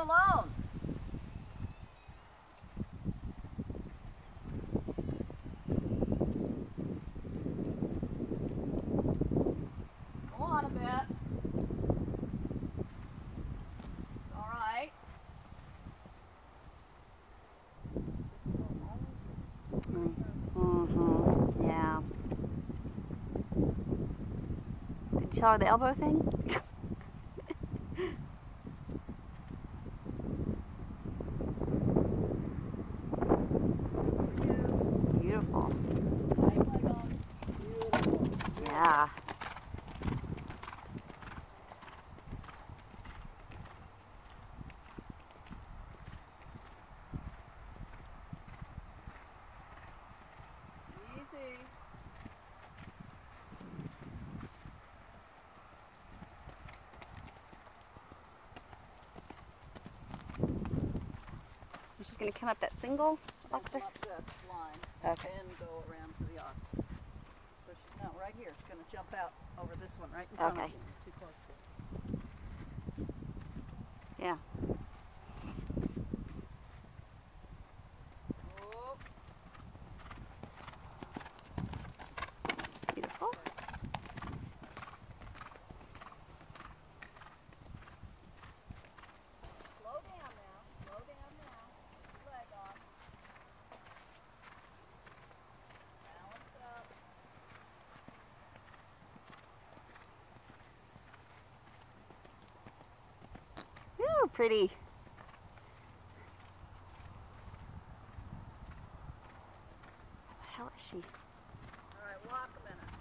alone. Go on a bit. All right. Mm-hmm. Yeah. Did you her the elbow thing? Yeah. Easy. She's gonna come up that single, Now officer. up this line Okay. and go around to the ox. So she's not right here. She's going to jump out over this one right in front Okay. of you. Too close to it. Yeah. pretty. How the hell is she? All right, walk a minute.